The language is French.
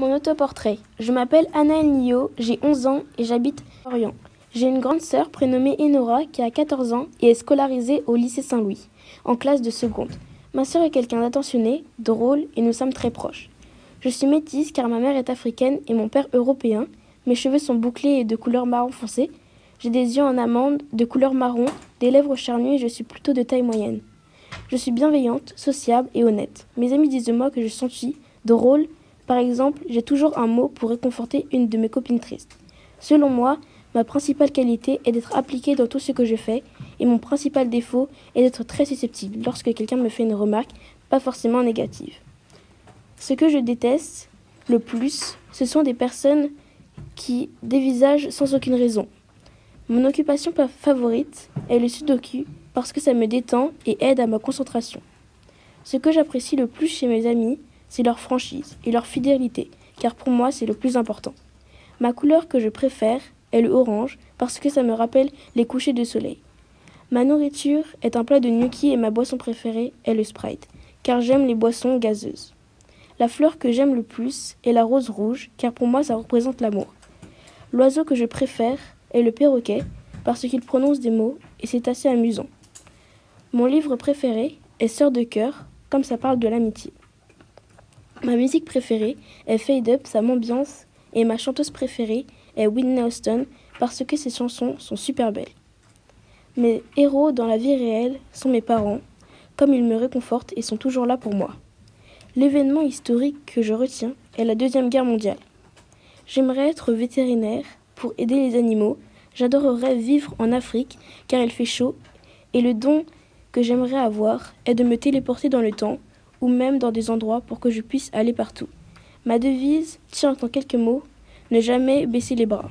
Mon autoportrait. Je m'appelle Anna Nio, j'ai 11 ans et j'habite Orient. J'ai une grande sœur prénommée Enora qui a 14 ans et est scolarisée au lycée Saint-Louis, en classe de seconde. Ma sœur est quelqu'un d'attentionné, drôle et nous sommes très proches. Je suis métisse car ma mère est africaine et mon père européen. Mes cheveux sont bouclés et de couleur marron foncé. J'ai des yeux en amande de couleur marron, des lèvres charnues et je suis plutôt de taille moyenne. Je suis bienveillante, sociable et honnête. Mes amis disent de moi que je suis drôle. Par exemple, j'ai toujours un mot pour réconforter une de mes copines tristes. Selon moi, ma principale qualité est d'être appliquée dans tout ce que je fais et mon principal défaut est d'être très susceptible lorsque quelqu'un me fait une remarque pas forcément négative. Ce que je déteste le plus, ce sont des personnes qui dévisagent sans aucune raison. Mon occupation favorite est le sudoku parce que ça me détend et aide à ma concentration. Ce que j'apprécie le plus chez mes amis, c'est leur franchise et leur fidélité, car pour moi c'est le plus important. Ma couleur que je préfère est le orange parce que ça me rappelle les couchers de soleil. Ma nourriture est un plat de gnocchi et ma boisson préférée est le Sprite, car j'aime les boissons gazeuses. La fleur que j'aime le plus est la rose rouge, car pour moi ça représente l'amour. L'oiseau que je préfère est le perroquet, parce qu'il prononce des mots et c'est assez amusant. Mon livre préféré est Sœur de cœur, comme ça parle de l'amitié. Ma musique préférée est Fade Up, ça m'ambiance, et ma chanteuse préférée est Whitney Houston, parce que ses chansons sont super belles. Mes héros dans la vie réelle sont mes parents, comme ils me réconfortent et sont toujours là pour moi. L'événement historique que je retiens est la Deuxième Guerre mondiale. J'aimerais être vétérinaire pour aider les animaux. J'adorerais vivre en Afrique car il fait chaud et le don que j'aimerais avoir est de me téléporter dans le temps ou même dans des endroits pour que je puisse aller partout. Ma devise tient en quelques mots ne jamais baisser les bras.